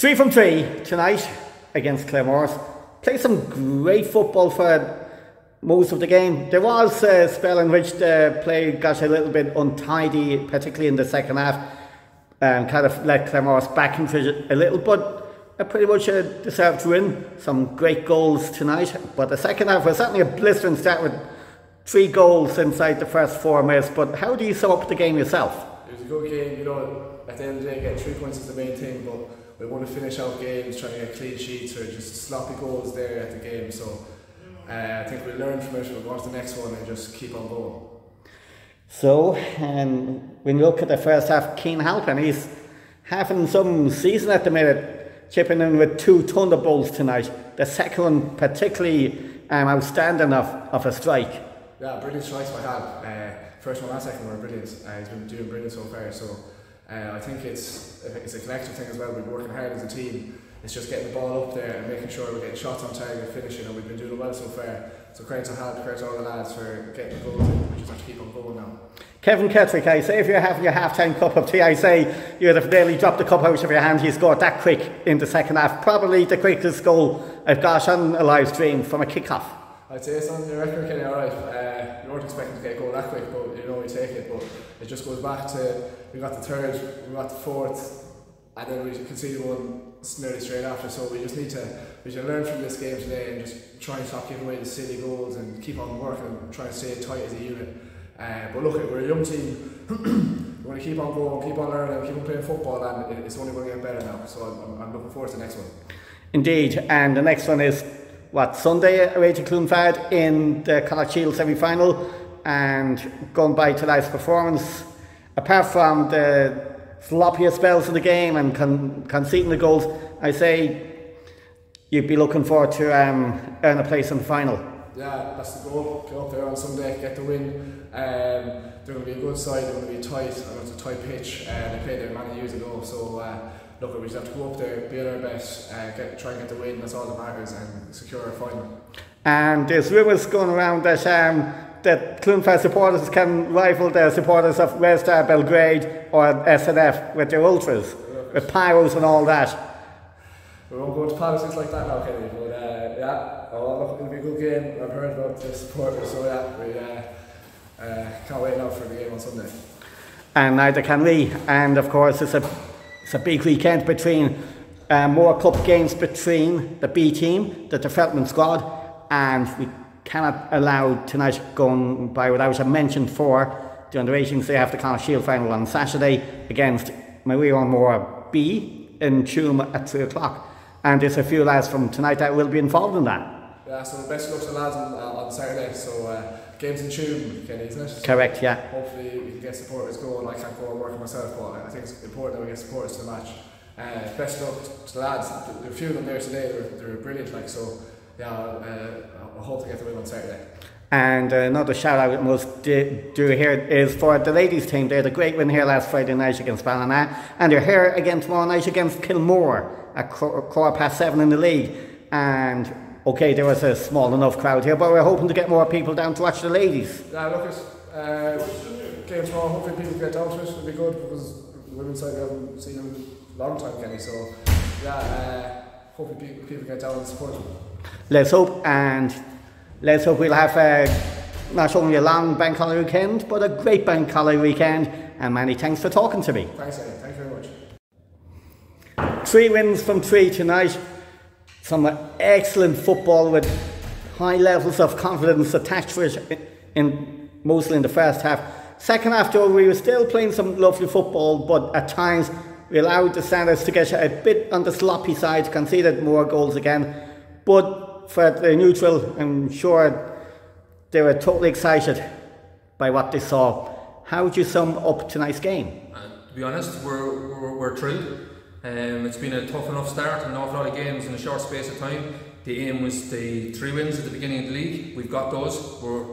Three from three tonight against Claremorris. Played some great football for most of the game. There was a spell in which the play got a little bit untidy, particularly in the second half, and kind of let Claremorris back into it a little, but a pretty much a deserved win. Some great goals tonight, but the second half was certainly a blistering start with three goals inside the first four minutes. But how do you sum up the game yourself? It was a good game, you know. At the end of the day, get three points is the main thing, but we want to finish out games, trying to get clean sheets or just sloppy goals there at the game. So uh, I think we learn from it. We'll go to the next one and just keep on going. So, um, when you look at the first half, Keane Halpin, he's having some season at the minute, chipping in with two thunderbolts tonight. The second one, particularly um, outstanding of, of a strike. Yeah, brilliant strikes by Hal. Uh, first one and second were brilliant. Uh, he's been doing brilliant so far. So uh, I think it's it's a collective thing as well. We're working hard as a team. It's just getting the ball up there and making sure we're getting shots on target, finishing, and we've been doing well so far. So credit to Hal, credit to all the lads for getting the goals in. We just have to keep on going now. Kevin Kettrick, I say if you're having your half-time cup of tea, I say you'd have nearly dropped the cup out of your hand. You scored that quick in the second half. Probably the quickest goal I've got on a live stream from a kick-off. I'd say it's on your record, Kenny, alright. Uh, you weren't expecting to get a goal that quick, but you know we take it. But it just goes back to we got the third, we got the fourth, and then we conceded one nearly straight after. So we just need to we should learn from this game today and just try and stop giving away the silly goals and keep on working and try and stay tight as a unit. Uh, but look, we're a young team. we want to keep on going, keep on learning, keep on playing football, and it's only going to get better now. So I'm, I'm looking forward to the next one. Indeed, and the next one is what Sunday away to Cloonfad in the Connacht Shield semi-final, and going by tonight's performance, apart from the sloppier spells of the game and con- conceding the goals, I say you'd be looking forward to um, earn a place in the final. Yeah, that's the goal. Get up there on Sunday, get the win. Um, they're going to be a good side. They're going to be tight. And it's a tight pitch. Uh, they played there many years ago. So uh, look, we just have to go up there, be at our best, uh, get try and get the win. That's all that matters, and secure our final. And there's rumours going around that um, that Cloonfad supporters can rival the supporters of Red Star Belgrade or SNF with their ultras, with pyros and all that. We won't go into politics like that now, Kenny. But uh, yeah, oh, look, it'll be a good game. I've heard about the supporters, so yeah, we uh, uh, can't wait now for the game on Sunday. And neither can we. And of course, it's a it's a big weekend between uh, more cup games between the B team, the development squad, and we cannot allow tonight going by without a mention for the under 18s. They have the Connacht Shield final on Saturday against Maree Oranmore B in Tuam at 3 o'clock. And there's a few lads from tonight that will be involved in that. Yeah, so best of luck to the lads on, uh, on Saturday. So uh, games in Tuam, Kenny, isn't it? Correct, yeah. Hopefully we can get supporters going. Like I can't go and work myself, but I think it's important that we get supporters to the match. Uh, best of luck to the lads. There are a few of them there today. They're, they're brilliant. Like so, yeah. Uh, I hope to get the win on Saturday. And another shout out I must do here is for the ladies team. They had a great win here last Friday night against Ballina, and they're here again tomorrow night against Kilmore at quarter past seven in the league. And okay, there was a small enough crowd here, but we're hoping to get more people down to watch the ladies. Yeah, look, it's, uh, game tomorrow. Hopefully, people get down to it. It'll be good because women's side we haven't seen them in a long time, Kenny. So, yeah, uh, hopefully, people get down and support them. Let's hope, and let's hope we'll have uh, not only a long bank holiday weekend, but a great bank holiday weekend. And many thanks for talking to me. Thanks, Eddie. Thank you very much. Three wins from three tonight. Some excellent football with high levels of confidence attached to it in mostly in the first half. Second half, though, we were still playing some lovely football, but at times we allowed the Sanders to get a bit on the sloppy side, conceded more goals again. But for the neutral, I'm sure they were totally excited by what they saw. How would you sum up tonight's game? Uh, to be honest, we're, we're, we're thrilled. Um, it's been a tough enough start, an awful lot of games in a short space of time. The aim was the three wins at the beginning of the league. We've got those. We're,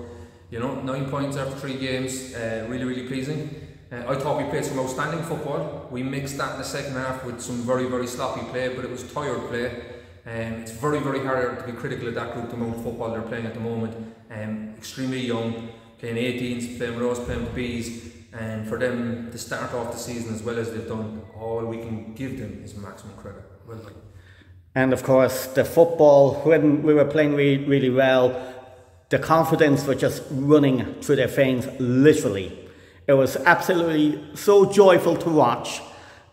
you know, nine points after three games. Uh, really, really pleasing. Uh, I thought we played some outstanding football. We mixed that in the second half with some very, very sloppy play, but it was tired play. Um, it's very, very hard to be critical of that group, amount of football they're playing at the moment. Um, extremely young, playing 18s, playing with us, playing with Bees and for them to start off the season as well as they've done, all we can give them is maximum credit. And of course, the football, when we were playing really, really well, the confidence was just running through their veins, literally. It was absolutely so joyful to watch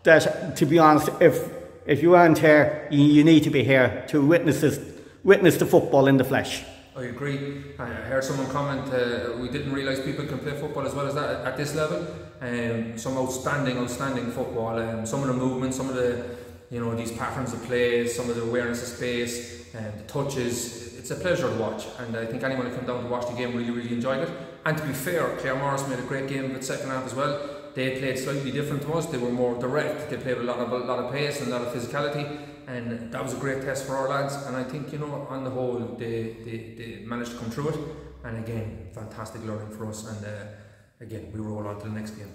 that, to be honest, if if you aren't here, you, you need to be here to witness this, witness the football in the flesh. I agree. I heard someone comment, uh, we didn't realise people can play football as well as that at this level. Um, some outstanding, outstanding football. Um, some of the movements, some of the, you know, these patterns of play, some of the awareness of space, and um, the touches. It's a pleasure to watch, and I think anyone who came down to watch the game really, really enjoyed it. And to be fair, Claremorris made a great game in the second half as well. They played slightly different to us. They were more direct. They played a lot of a lot of pace and a lot of physicality, and that was a great test for our lads. And I think you know, on the whole, they they, they managed to come through it. And again, fantastic learning for us. And uh, again, we roll on to the next game.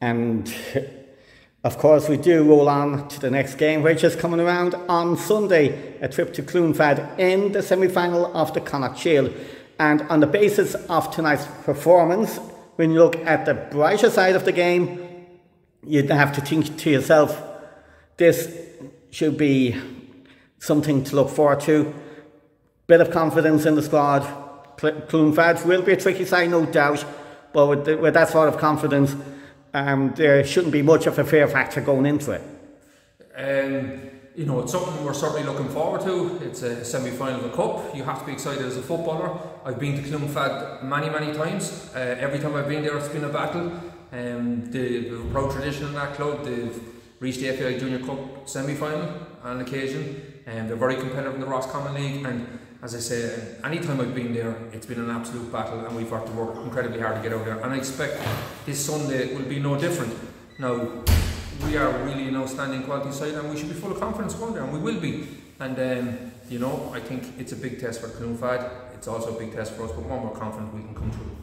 And of course, we do roll on to the next game, which is coming around on Sunday, a trip to Cloonfad in the semi final of the Connacht Shield. And on the basis of tonight's performance, when you look at the brighter side of the game, you'd have to think to yourself, this should be something to look forward to. Bit of confidence in the squad. Cloonfad will be a tricky side, no doubt, but with, the, with that sort of confidence, um, there shouldn't be much of a fear factor going into it. Um, you know, it's something we're certainly looking forward to. It's a semi final of a cup. You have to be excited as a footballer. I've been to Cloonfad many, many times. Uh, every time I've been there, it's been a battle. Um, they have a proud tradition in that club. They've reached the FAI Junior Cup semi final on occasion. And um, they're very competitive in the Roscommon League. And as I say, any time I've been there, it's been an absolute battle, and we've had to work incredibly hard to get out there. And I expect this Sunday will be no different. Now, we are really an outstanding quality side and we should be full of confidence going there and we will be. And um, you know, I think it's a big test for Cloonfad. It's also a big test for us, but one more confident we can come through.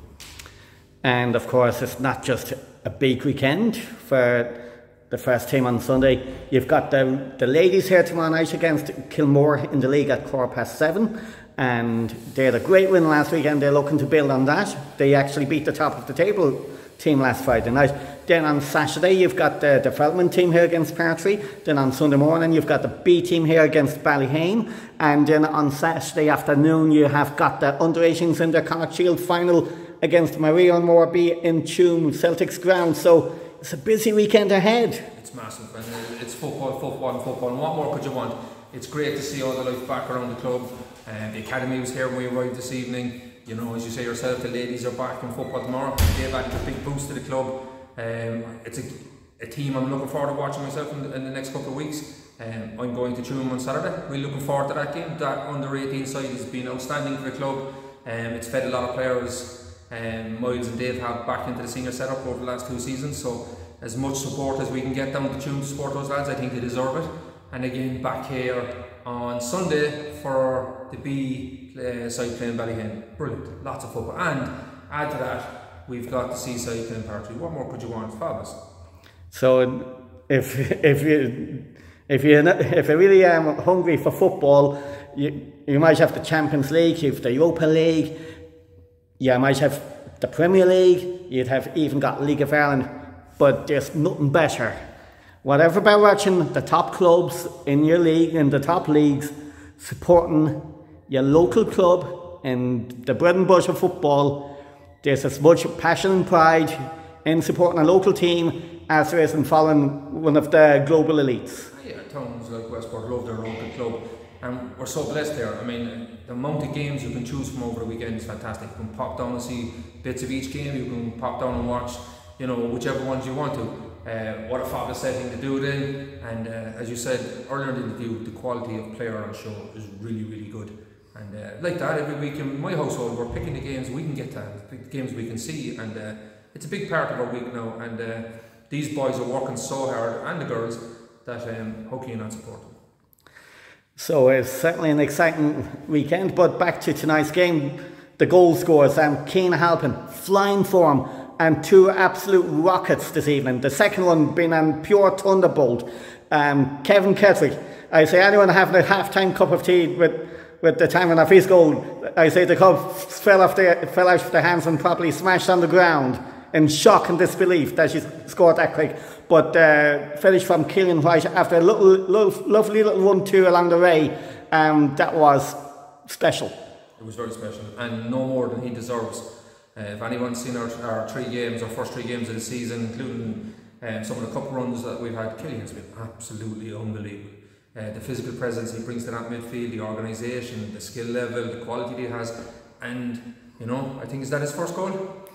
And of course, it's not just a big weekend for the first team on Sunday. You've got the, the ladies here tomorrow night against Kilmore in the league at quarter past seven. And they had a great win last weekend. They're looking to build on that. They actually beat the top of the table team last Friday night. Then on Saturday, you've got the development team here against Partry. Then on Sunday morning, you've got the B team here against Ballyheane. And then on Saturday afternoon, you have got the under 18s in the Connacht Shield final against Maria and Morby in Tuam, Celtics ground. So it's a busy weekend ahead. It's massive, and it's football, football, and football. And what more could you want? It's great to see all the life back around the club. Uh, the academy was here when we arrived this evening you know, as you say yourself, the ladies are back in football tomorrow. They've added a big boost to the club. Um, it's a, a team I'm looking forward to watching myself in the, in the next couple of weeks. Um, I'm going to Tuam on Saturday. We're looking forward to that game. That under 18 side has been outstanding for the club. Um, it's fed a lot of players. Um, Miles and Dave have back into the senior setup over the last two seasons. So as much support as we can get down to Tuam to support those lads, I think they deserve it. And again, back here on Sunday for the B uh, side playing Ballyheane. Brilliant, lots of football. And add to that, we've got the seaside playing Partry. What more could you want? Fabulous. So if if you if you if you really am hungry for football, you you might have the Champions League, you've the Europa League, you might have the Premier League, you'd have even got League of Ireland, but there's nothing better whatever about watching the top clubs in your league, in the top leagues, supporting your local club and the bread and butter football, there's as much passion and pride in supporting a local team as there is in following one of the global elites. Yeah, towns like Westport love their local club and we're so blessed there. I mean, the amount of games you can choose from over the weekend is fantastic. You can pop down and see bits of each game, you can pop down and watch, you know, whichever ones you want to. Uh, what a fabulous setting to do it in, and uh, as you said earlier in the interview, the quality of player on show is really, really good. And uh, like that, every week in my household, we're picking the games we can get to, the games we can see, and uh, it's a big part of our week now. And uh, these boys are working so hard, and the girls, that um, how can you not support them? So it's certainly an exciting weekend. But back to tonight's game, the goal scorers: um, Keane Halpin, flying form and two absolute rockets this evening. The second one being a pure thunderbolt. Um, Kevin Kettrick. I say anyone having a half-time cup of tea with with the timing of his goal, I say the cup fell off the fell out of the hands and probably smashed on the ground. In shock and disbelief that she scored that quick. But uh, finished from Killian White after a little, little lovely little run two along the way. Um, that was special. It was very special, and no more than he deserves. Uh, if anyone's seen our, our three games, our first three games of the season, including um, some of the cup runs that we've had, Killian's been absolutely unbelievable. Uh, the physical presence he brings to that midfield, the organisation, the skill level, the quality he has, and you know, I think is that his first goal.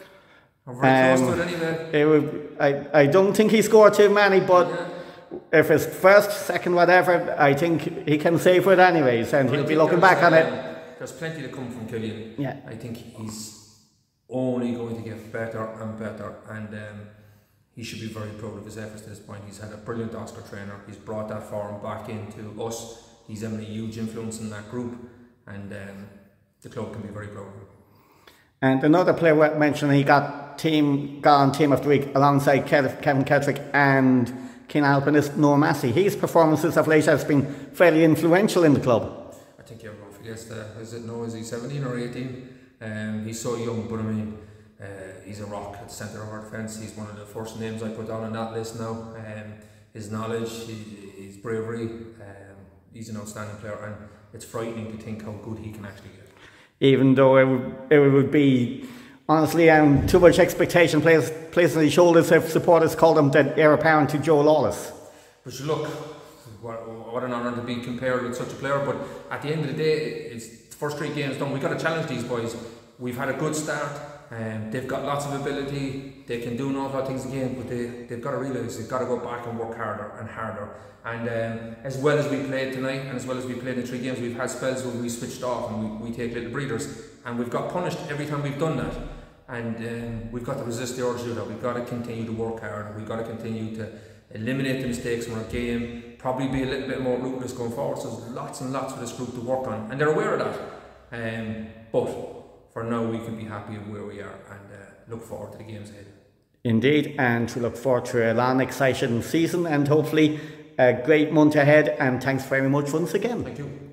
Very close to it anyway. It would, I, I don't think he scored too many, but yeah. if it's first, second, whatever, I think he can save it anyways, and he'll be looking back on it. Um, there's plenty to come from Killian. Yeah. I think he's only going to get better and better, and um, he should be very proud of his efforts to this point. He's had a brilliant Oscar trainer. He's brought that form back into us. He's having a huge influence in that group, and um, the club can be very proud of him. And another player worth mentioning, he got team on team of the week alongside Kevin Kettrick and Keane Halpin is Noah Massey. His performances of late has been fairly influential in the club. I think everyone forgets that. Is it Noah? Is he 17 or 18? Um, he's so young, but I mean, uh, he's a rock at the centre of our defence. He's one of the first names I put down on that list now. Um, his knowledge, his bravery, um, he's an outstanding player, and it's frightening to think how good he can actually get even though it would, it would be honestly um, too much expectation placed, placed on his shoulders if supporters called him the heir apparent to Joe Lawless. But look, what, what an honour to be compared with such a player. But at the end of the day, it's the first three games done. We've got to challenge these boys. We've had a good start. Um, they've got lots of ability. They can do an awful lot of things again, but they, they've got to realise they've got to go back and work harder and harder. And um, as well as we played tonight, and as well as we played in three games, we've had spells where we switched off and we, we take little breathers. And we've got punished every time we've done that. And um, we've got to resist the urge to do that. We've got to continue to work hard. We've got to continue to eliminate the mistakes from our game. Probably be a little bit more ruthless going forward. So there's lots and lots for this group to work on, and they're aware of that. Um, but for now we can be happy with where we are and uh, look forward to the games ahead. Indeed, and we look forward to a long, exciting season and hopefully a great month ahead. And thanks very much once again. Thank you.